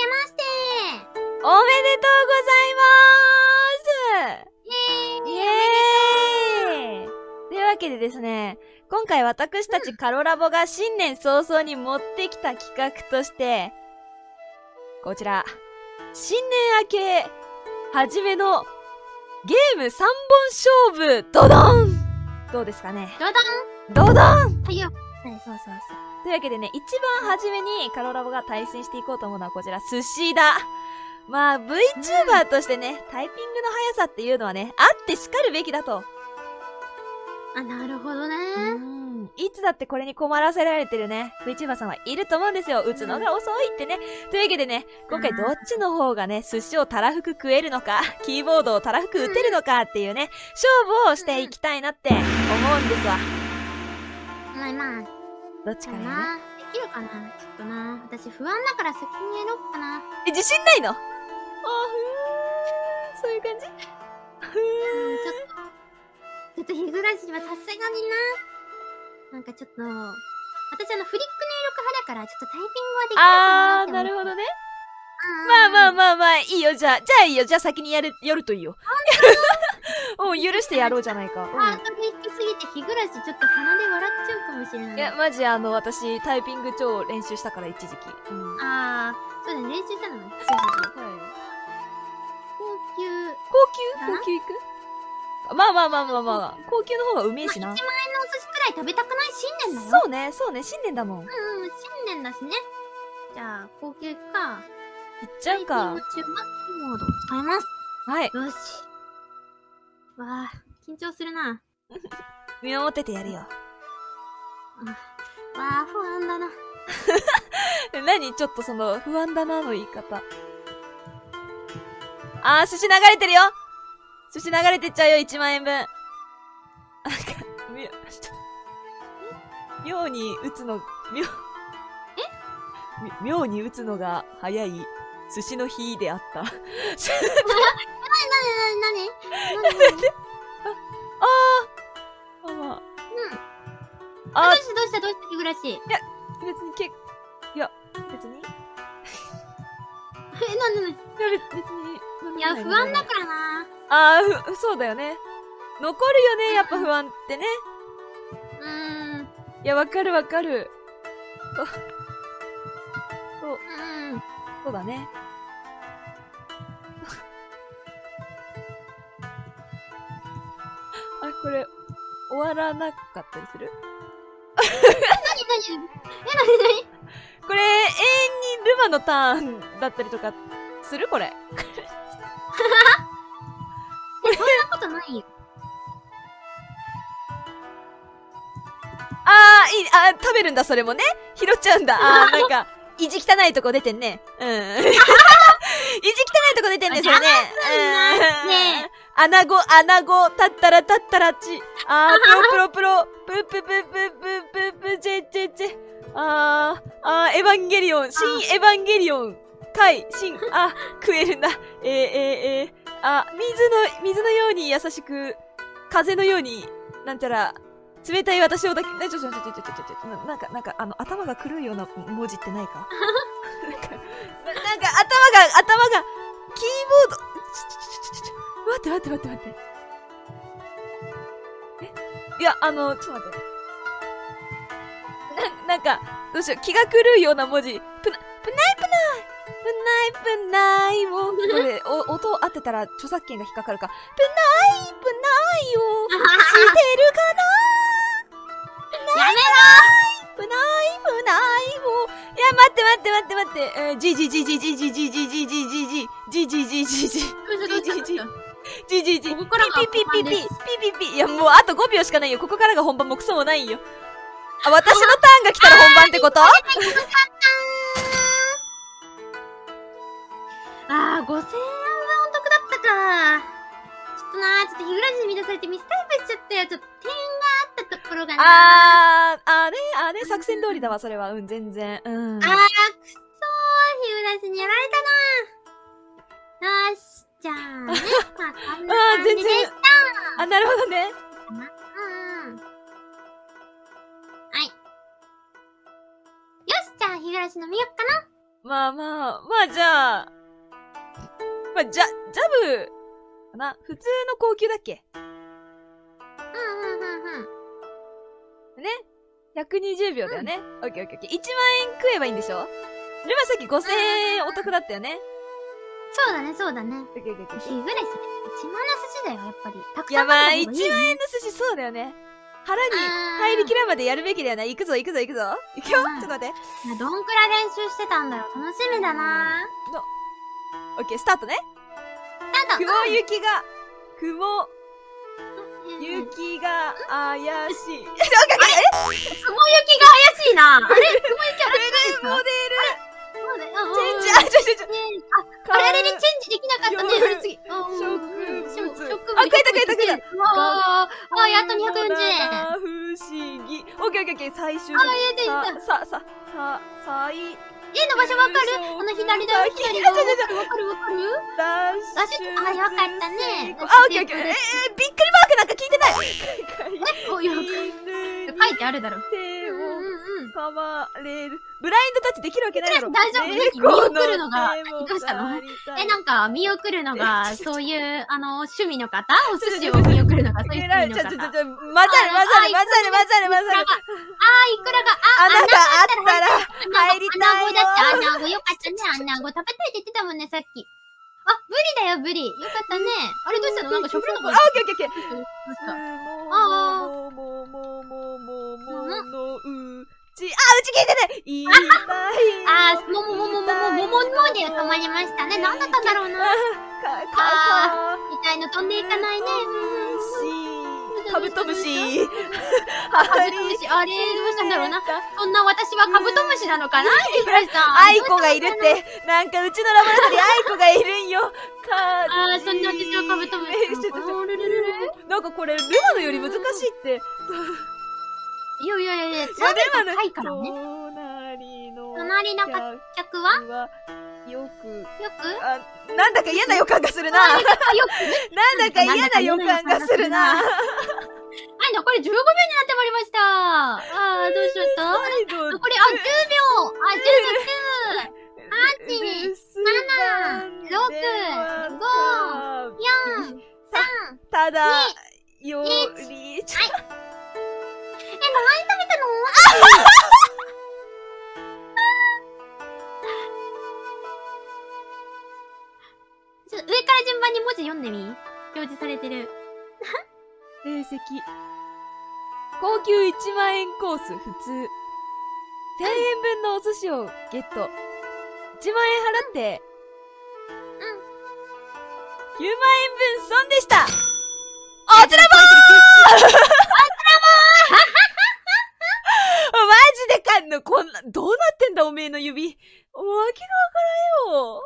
けまして。おめでとうございます。イエーイ。というわけでですね、今回私たちカロラボが新年早々に持ってきた企画として、こちら、新年明け、はじめのゲーム3本勝負、ドドン。どうですかね？ドドン。ドドンはいそうそうそう。というわけでね、一番初めにカロラボが対戦していこうと思うのはこちら、寿司だ。まあ、VTuber としてね、タイピングの速さっていうのはね、あって叱るべきだと。あ、なるほどね。うん。いつだってこれに困らせられてるね、VTuber さんはいると思うんですよ。打つのが遅いってね。というわけでね、今回どっちの方がね、寿司をたらふく食えるのか、キーボードをたらふく打てるのかっていうね、勝負をしていきたいなって思うんですわ。まあまあ、どっちかな？できるかな？ちょっとな。私不安だから先にやろうかな。え、自信ないの？あーふー。そういう感じ？ふう。ちょっと、ちょっと日暮らしはさすがにな。なんかちょっと、私あのフリック入力派だから、ちょっとタイピングはできるかなあなるほどね。うんまあまあまあまあ、いいよ。じゃあ、じゃあいいよ。じゃあ先にやる、やるといいよ。お 許してやろうじゃないか。ハートが低すぎて日暮らしちょっと鼻で笑っちゃうかもしれない。うん。いや、マジあの、私、タイピング超練習したから、一時期。うん。あー、そうだね、練習したのね。そうそうそう。はい。高級、高級？高級いく？まあまあまあまあまあ。高級の方がうめえしまあ、な1。万円のお寿司くらい食べたくない新年だよ。そうね、そうね、新年だもん。いっうんうん、新年だしね。じゃあ、高級か。ちゃうかタイピング。中はキーボードを使います。はい。よし。わあ、緊張するな。見守っててやるよ。わあ、不安だな。何？ちょっとその、不安だなの言い方。あー、寿司流れてるよ寿司流れてっちゃうよ、1万円分。なんか、み、妙に打つの、妙、み妙に打つのが早い寿司の日であった。なになになに？なに？ああ。あどうしたどうしたどうした日暮らし。ー、別にけ、いや、別にい え、なになにや、別別に。いや、不安だからな。あーふ、そうだよね。残るよね、やっぱ不安ってね。うーん。いや、わかるわかる。そう、そう、うん。そうだね。あ、これ、終わらなかったりする？なになにえ、なになにこれ、永遠にルマのターンだったりとか、するこれ。そんなことないよ。あー、いい、あー、食べるんだ、それもね。拾っちゃうんだ。あー、なんか、意地汚いとこ出てんね。うん。意地汚いとこ出てんね、それね。うん。ね穴子、穴子、たったらたったらち。あー、プロプロプロ、プープープープープープーチェチェチェ。あー、あー、エヴァンゲリオン、新エヴァンゲリオン、回、新、あ、食えるんだ。えー、えー、えー、あ、水の、水のように優しく、風のように、なんちゃら、冷たい私をだけ、えちょちょちょちょちょちょちょ、ななんか、なんか、あの、頭が狂うような文字ってないか？なんか、ななんか、頭が、頭が、キーボード、ちょちょちょちょ、待って待って待って待って。え？いや、あの、ちょっと待って。な、なんか、どうしよう、気が狂うような文字。ぷな、ぷないぷないぷないぷないを、これ、お、音当てたら著作権が引っかかるか。ぷないぷないを、してるかな？やめぷないぷないを。いや、待って待って待って待って。えー、じじじじじじじじじじじじじじじじじじ。ろどうじじじ。ここからがピピピピピピピピ。いや、もうあと5秒しかないよ。ここからが本番もクソもないよ。あ、私のターンが来たら本番ってこと？あー、5000円分お得だったか。ちょっとなー、ちょっと日暮らしに乱されてミスタイプしちゃったよ。ちょっと点があったところがな。あー、あれ？あれ？作戦通りだわ、それは。うん、全然。うん。あー、くそー、日暮らしにやられたな。よし、じゃ あね。まあ、こんな感じでし然。あ、なるほどね。たな。うんうん。はい。よし、じゃあ日暮らし飲みよっかな。まあまあ、まあじゃあ、まあじゃ、ジャブ、かな？普通の高級だっけ？うんうんうんうん。ね ?120 秒だよね。オッケーオッケーオッケー。1万円食えばいいんでしょ？ルマさっき5000円お得だったよね。そうだね、そうだね。日暮らし、1万の寿司だよ、やっぱり。たくいやまあ、さん食べ1万円の寿司そうだよね。腹にあー入りきらんまでやるべきだよね。行くぞ行くぞ行くぞ。行くようんちょっと待って。どんくらい練習してたんだろう。楽しみだなオッケー、スタートね。なんだ雲行きが、雲うん行きが怪しい。オッケーオッケーえ雲行きが怪しいな。あれ？雲行き怪しいですか？モデそうだよル、チェンジ、あ、ちょちょちょ、ねあ、あれあれでチェンジできなかったね。次。植物植物あ食えた食えた食えたうわー。あ、やっと240円。不思議。オッケーオッケーオッケー、最終あ、やったやった。さ、さ、さ、さ、い、A の場所わかる？あの左だよ、左だよ。わかるわかるわかる？ダッダッシュあよかったね。あ、オッケーオッケー。えー、びっくりマークなんか聞いてない。おいや書いてあるだろ。手うんうんをうん。噛まれる。ブラインドタッチできるわけないだろ。大丈夫猫見送るのがどうしたの？え、なんか、見送るのが、そういう、あの、趣味の方？お寿司を見送るのが、そういう趣味の方？ちょちょちょ混ざる混ざる混ざる混ざる混ざる。あー、いくらが、あ、穴があったら、入りたいよ穴子だって、穴子よかったね、穴子食べたいって言ってたもんね、さっき。あ、ブリだよ、ブリ。よかったね。あれどうしたのなんか食べるのあ、オかッケーオッケーオッケー。どうしたあてない言いたい。あー、ももももももももので止まりましたね。何だったんだろうな。か、か、痛いの飛んでいかないね。カブトムシ。カブトムシ、あれ、どうしたんだろうな。そんな私はカブトムシなのかな日暮さん。アイコがいるって、なんかうちのラボラトリーアイコがいるんよ。かあー、そんな私はカブトムシなんかこれ、ルマのより難しいって。いやいやいやいや、背が高いからね。隣の客は？よく、よあ、なんだか嫌な予感がするな。くよなんだか嫌な予感がするな。はい、残り15秒になってまいりました。あー、どうしよった残り、あ、10秒。あ、10、9、8、7、6、5、4、3、ただ、2よ上から順番に文字読んでみ？表示されてる。成績。高級1万円コース普通。1000円分のお寿司をゲット。1万円払って、9万円分損でしたおつらぼー マジでかんのこんな、どうなってんだおめえの指。わけがわからんよ。